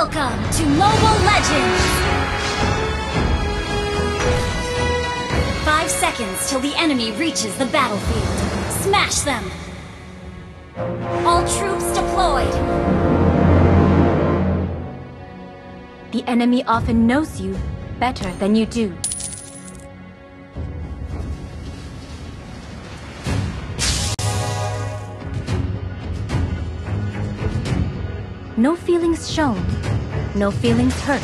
Welcome to Mobile Legends! Five seconds till the enemy reaches the battlefield. Smash them! All troops deployed! The enemy often knows you better than you do. No feelings shown, no feelings hurt.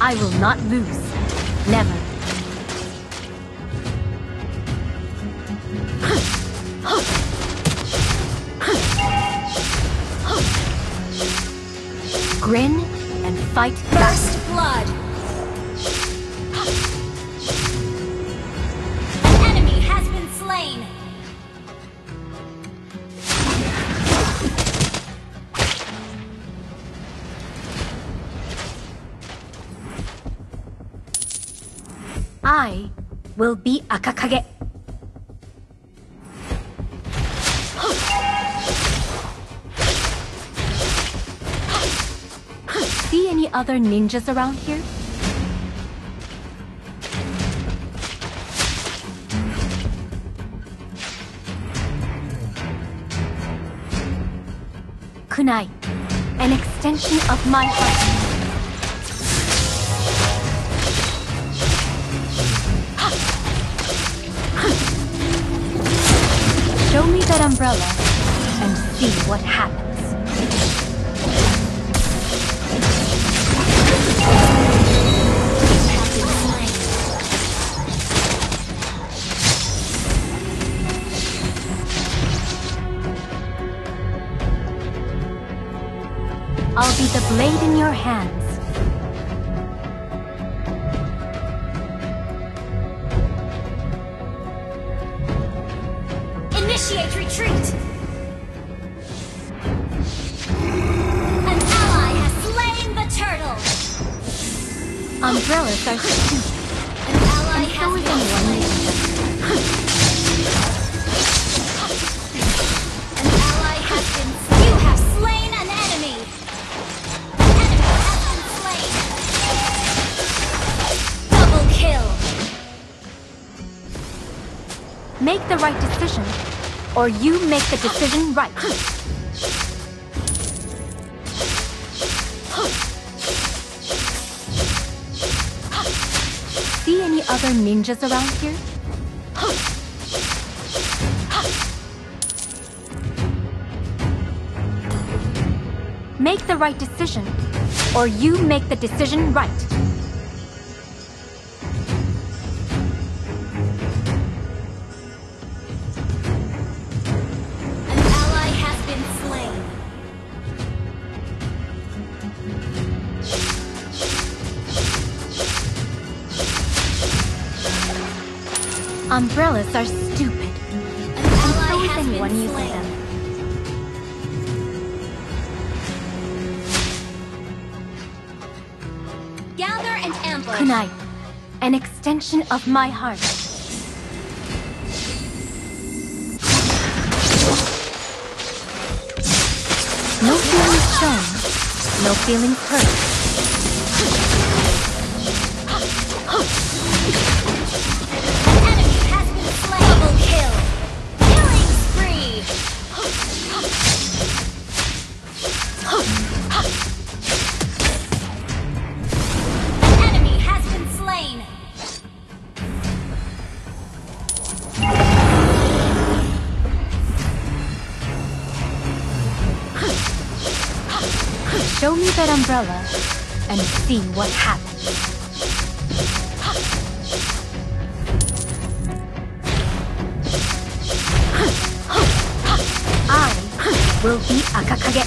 I will not lose. Never. Grin and fight back. I will be Akakage. See any other ninjas around here? Kunai, an extension of my heart. Show me that umbrella and see what happens. I'll be the blade in your hands. Initiate retreat! An ally has slain the turtle! Umbrellas are stupid. An ally has been slain. An ally has been slain. You have slain an enemy! An enemy has been slain! Double kill! Make the right decision, or you make the decision right. See any other ninjas around here? Make the right decision, or you make the decision right. Umbrellas are stupid. An ally has anyone been slain. them. Gather and ambush. Kunai, an extension of my heart. No feelings shown, no feelings hurt. Show me that umbrella and see what happens. I will be Akakage.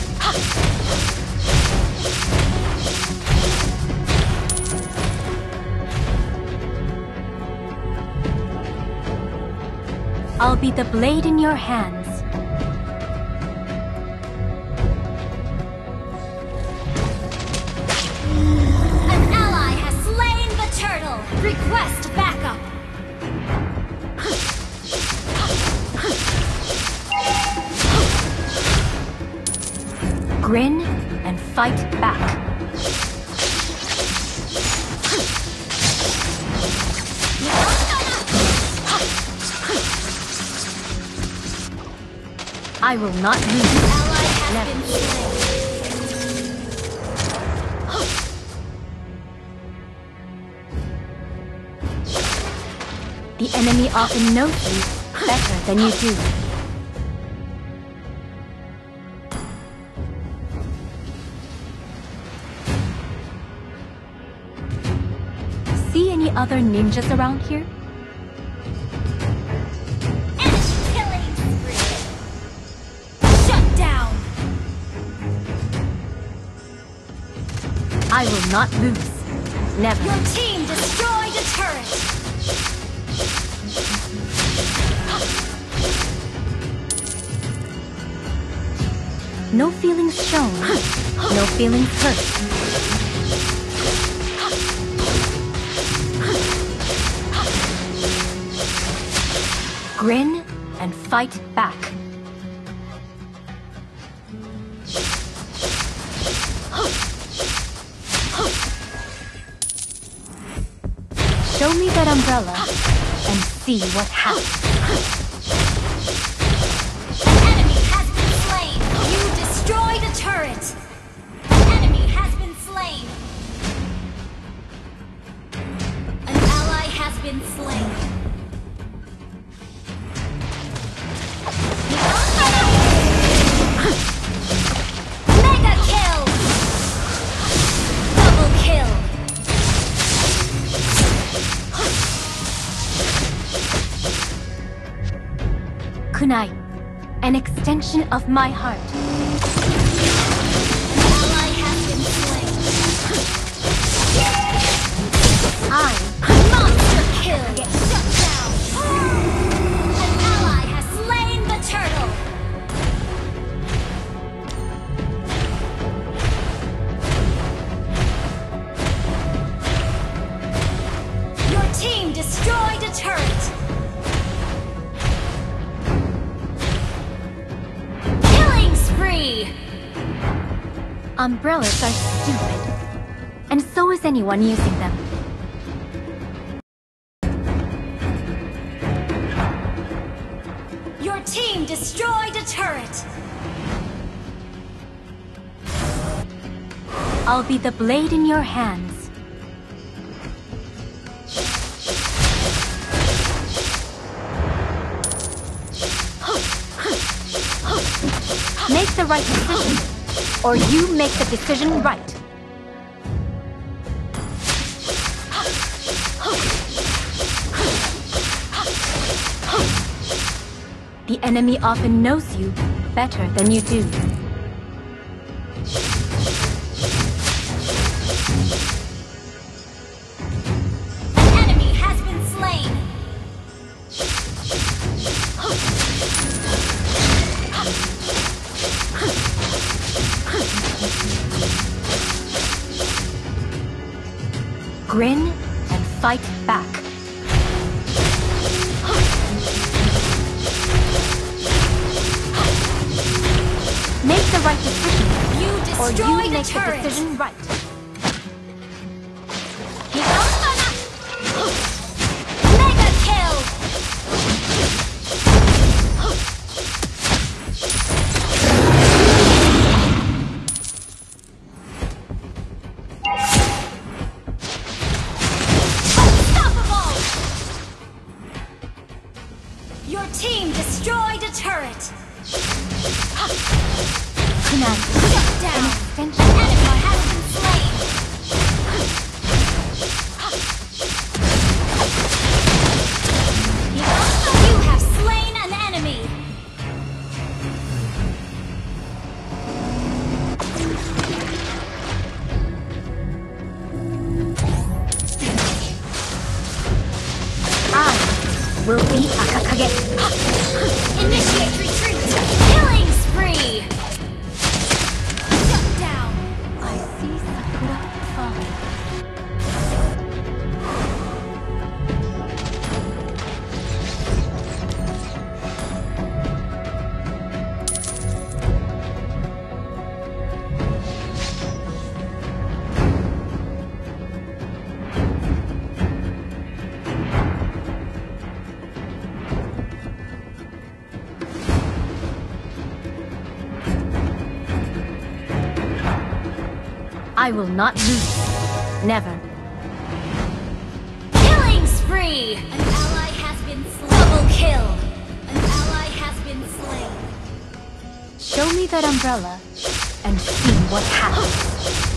I'll be the blade in your hands. Grin and fight back. I will not lose. The enemy often knows you better than you do. Other ninjas around here? Enemy killing spree. Shut down. I will not lose. Never. Your team destroyed a turret. No feelings shown. No feelings hurt. Grin and fight back. Show me that umbrella and see what happens. An extension of my heart. Umbrellas are stupid. And so is anyone using them. Your team destroyed a turret! I'll be the blade in your hands. Make the right decision, or you make the decision right. The enemy often knows you better than you do. Right decision, You or you make the turret! decision right. Mega kill! Unstoppable! Your team destroyed a turret! Kunai, Shut an down! extension. I will not lose. Never. Killing spree! An ally has been slain. Double kill! An ally has been slain. Show me that umbrella and see what happens.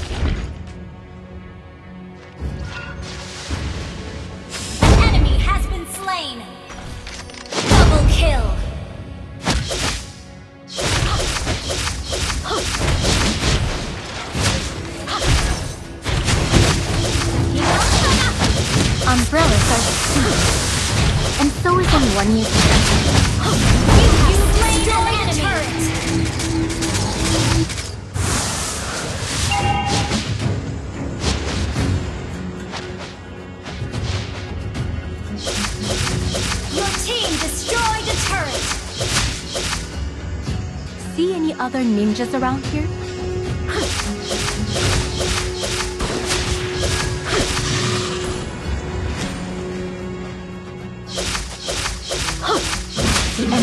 Destroyed a turret! See any other ninjas around here?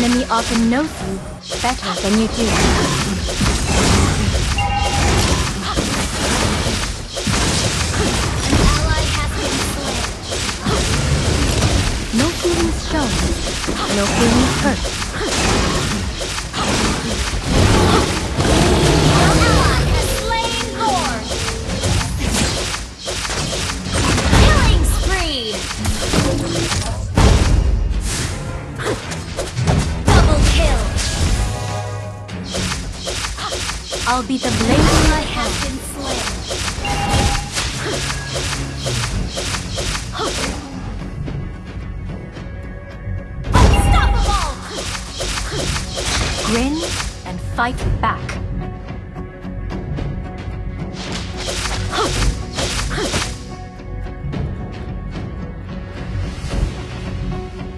Enemy often knows you better than you do. No feelings shown, no feelings hurt. I'll be the has been slain. Unstoppable! Grin and fight back.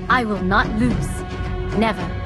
I will not lose. Never.